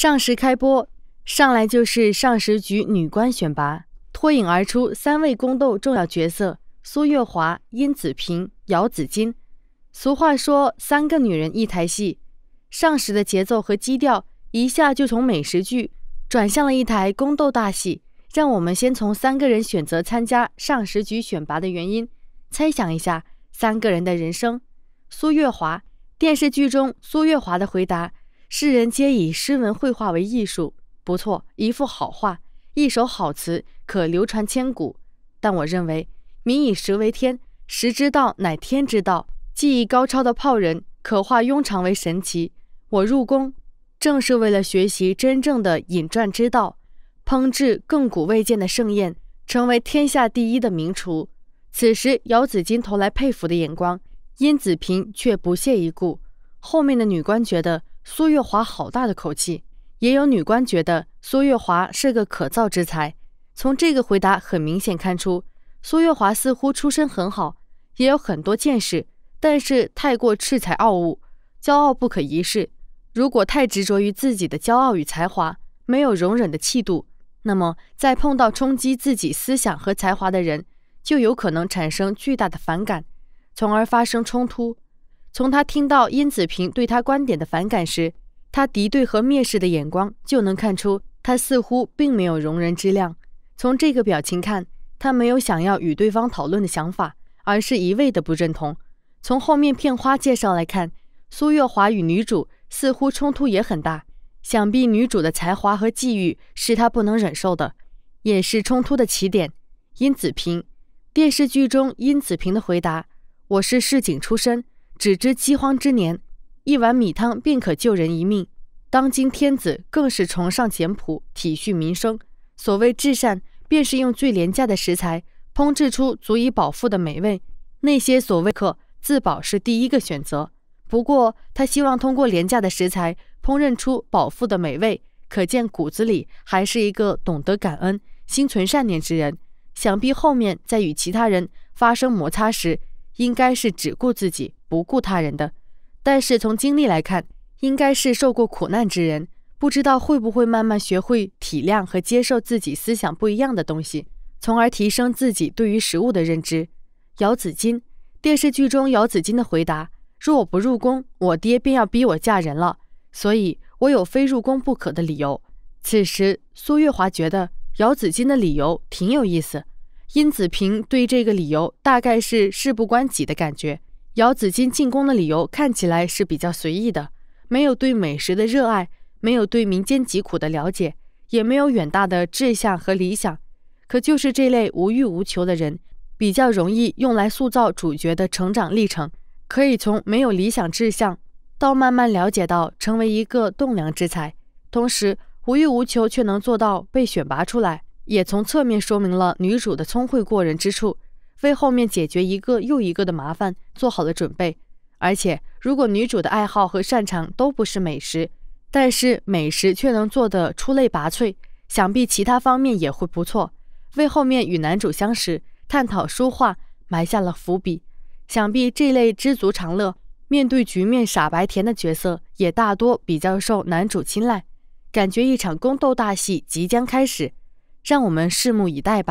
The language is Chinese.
上时开播，上来就是上时局女官选拔，脱颖而出三位宫斗重要角色：苏月华、殷子平、姚子金。俗话说，三个女人一台戏。上时的节奏和基调一下就从美食剧转向了一台宫斗大戏。让我们先从三个人选择参加上时局选拔的原因，猜想一下三个人的人生。苏月华，电视剧中苏月华的回答。世人皆以诗文绘画为艺术，不错，一幅好画，一首好词，可流传千古。但我认为，民以食为天，食之道乃天之道。技艺高超的炮人，可化庸常为神奇。我入宫，正是为了学习真正的饮馔之道，烹制亘古未见的盛宴，成为天下第一的名厨。此时，姚子金投来佩服的眼光，殷子平却不屑一顾。后面的女官觉得。苏月华好大的口气，也有女官觉得苏月华是个可造之才。从这个回答很明显看出，苏月华似乎出身很好，也有很多见识，但是太过恃才傲物，骄傲不可一世。如果太执着于自己的骄傲与才华，没有容忍的气度，那么在碰到冲击自己思想和才华的人，就有可能产生巨大的反感，从而发生冲突。从他听到殷子平对他观点的反感时，他敌对和蔑视的眼光就能看出，他似乎并没有容人之量。从这个表情看，他没有想要与对方讨论的想法，而是一味的不认同。从后面片花介绍来看，苏月华与女主似乎冲突也很大，想必女主的才华和际遇是他不能忍受的，也是冲突的起点。殷子平，电视剧中殷子平的回答：“我是市井出身。”只知饥荒之年，一碗米汤便可救人一命。当今天子更是崇尚简朴，体恤民生。所谓至善，便是用最廉价的食材烹制出足以饱腹的美味。那些所谓客，自保是第一个选择。不过，他希望通过廉价的食材烹饪出饱腹的美味，可见骨子里还是一个懂得感恩、心存善念之人。想必后面在与其他人发生摩擦时，应该是只顾自己。不顾他人的，但是从经历来看，应该是受过苦难之人，不知道会不会慢慢学会体谅和接受自己思想不一样的东西，从而提升自己对于食物的认知。姚子金，电视剧中姚子金的回答：若我不入宫，我爹便要逼我嫁人了，所以我有非入宫不可的理由。此时，苏月华觉得姚子金的理由挺有意思。殷子平对这个理由大概是事不关己的感觉。姚子金进宫的理由看起来是比较随意的，没有对美食的热爱，没有对民间疾苦的了解，也没有远大的志向和理想。可就是这类无欲无求的人，比较容易用来塑造主角的成长历程，可以从没有理想志向，到慢慢了解到成为一个栋梁之才。同时，无欲无求却能做到被选拔出来，也从侧面说明了女主的聪慧过人之处。为后面解决一个又一个的麻烦做好了准备，而且如果女主的爱好和擅长都不是美食，但是美食却能做得出类拔萃，想必其他方面也会不错，为后面与男主相识、探讨书画埋下了伏笔。想必这类知足常乐、面对局面傻白甜的角色，也大多比较受男主青睐。感觉一场宫斗大戏即将开始，让我们拭目以待吧。